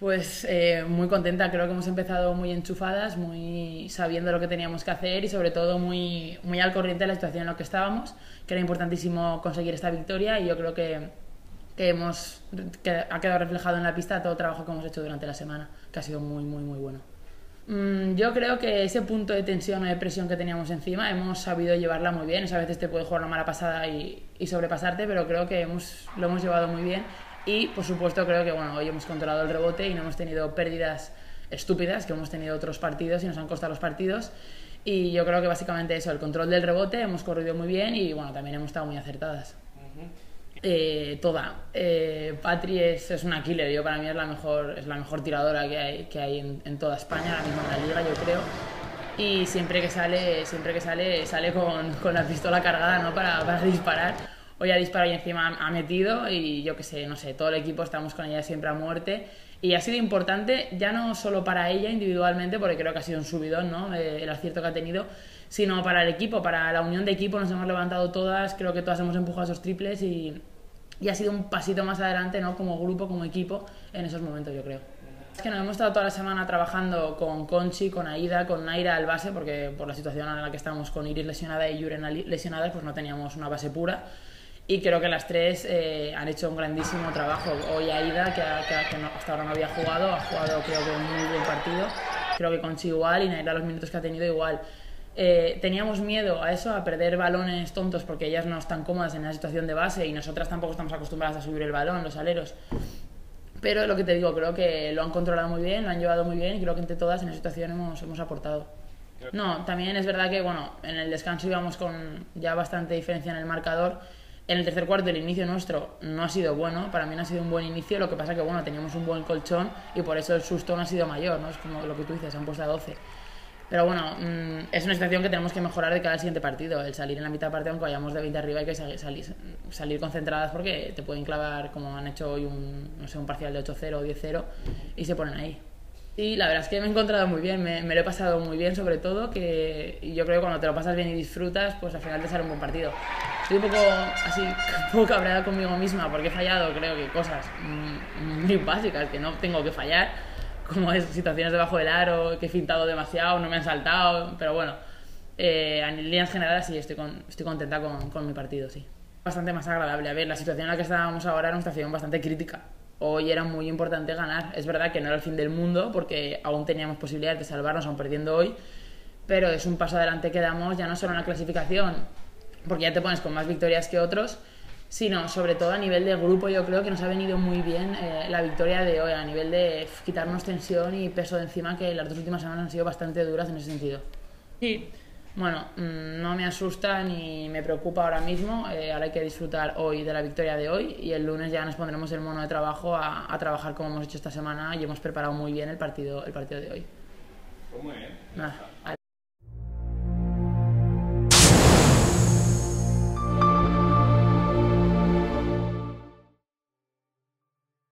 Pues eh, muy contenta, creo que hemos empezado muy enchufadas, muy sabiendo lo que teníamos que hacer y sobre todo muy, muy al corriente de la situación en la que estábamos, que era importantísimo conseguir esta victoria y yo creo que, que, hemos, ha quedado reflejado en la pista todo el trabajo que hemos hecho durante la semana, que ha sido muy, muy, muy bueno. Mm, yo creo que ese punto de tensión o de presión que teníamos encima hemos sabido llevarla muy bien. a veces te puede jugar una mala pasada y, y sobrepasarte, pero creo que hemos, lo hemos llevado muy bien y por supuesto creo que bueno, hoy hemos controlado el rebote y no hemos tenido pérdidas estúpidas que hemos tenido otros partidos y nos han costado los partidos. Y yo creo que básicamente eso, el control del rebote, hemos corrido muy bien y bueno, también hemos estado muy acertadas. Eh, toda. Eh, Patri es, es, una killer, yo para mí es la mejor, es la mejor tiradora que hay, que hay en, en toda España, ahora mismo en la liga, yo creo. Y siempre que sale, siempre que sale, sale con, con la pistola cargada ¿no? para, para disparar hoy ha disparado y encima ha metido y yo qué sé, no sé, todo el equipo estamos con ella siempre a muerte y ha sido importante ya no solo para ella individualmente, porque creo que ha sido un subidón, ¿no? Eh, el acierto que ha tenido, sino para el equipo, para la unión de equipo, nos hemos levantado todas, creo que todas hemos empujado esos triples y, y ha sido un pasito más adelante, ¿no? Como grupo, como equipo, en esos momentos, yo creo. Es que nos hemos estado toda la semana trabajando con Conchi, con Aida, con Naira al base, porque por la situación en la que estamos con Iris lesionada y Yuren lesionada, pues no teníamos una base pura y creo que las tres eh, han hecho un grandísimo trabajo. Hoy Aida, que, que, hasta ahora no había jugado, ha jugado creo que un muy buen partido. Creo que Conchi igual y Naira los minutos que ha tenido igual. Eh, teníamos miedo a eso, a perder balones tontos porque ellas no están cómodas en la situación de base y nosotras tampoco estamos acostumbradas a subir el balón, los aleros. Pero lo que te digo, creo que lo han controlado muy bien, lo han llevado muy bien y creo que entre todas en la situación hemos, hemos aportado. No, también es verdad que bueno, en el descanso íbamos con ya bastante diferencia en el marcador en el tercer cuarto el inicio nuestro no ha sido bueno, para mí no ha sido un buen inicio, lo que pasa que bueno, teníamos un buen colchón y por eso el susto no ha sido mayor, ¿no? Es como lo que tú dices, han puesto a 12. Pero bueno, mm, es una situación que tenemos que mejorar de cada siguiente partido. El salir en la mitad partido, aunque vayamos de 20 arriba, hay que salir, salir concentradas porque te pueden clavar, como han hecho hoy, un, no sé, un parcial de 8-0 o 10-0 y se ponen ahí. Y la verdad es que me he encontrado muy bien, me, me, lo he pasado muy bien, sobre todo, que yo creo que cuando te lo pasas bien y disfrutas, pues al final te sale un buen partido. Estoy un poco así, un poco cabreada conmigo misma porque he fallado, creo que cosas muy básicas que no tengo que fallar, como es situaciones debajo del aro, que he fintado demasiado, no me han saltado, pero bueno, eh, en líneas generales sí, estoy, con, estoy contenta con, con mi partido, sí. Bastante más agradable. A ver, la situación en la que estábamos ahora era una situación bastante crítica hoy era muy importante ganar. Es verdad que no era el fin del mundo porque aún teníamos posibilidades de salvarnos aún perdiendo hoy, pero es un paso adelante que damos ya no solo en la clasificación, porque ya te pones con más victorias que otros, sino sobre todo a nivel de grupo yo creo que nos ha venido muy bien eh, la victoria de hoy, a nivel de quitarnos tensión y peso de encima que las dos últimas semanas han sido bastante duras en ese sentido. Sí, bueno, mm, no me asusta ni me preocupa ahora mismo. Eh, ahora hay que disfrutar hoy de la victoria de hoy y el lunes ya nos pondremos el mono de trabajo a, a trabajar como hemos hecho esta semana y hemos preparado muy bien el partido, el partido de hoy. Pues muy bien. Nada.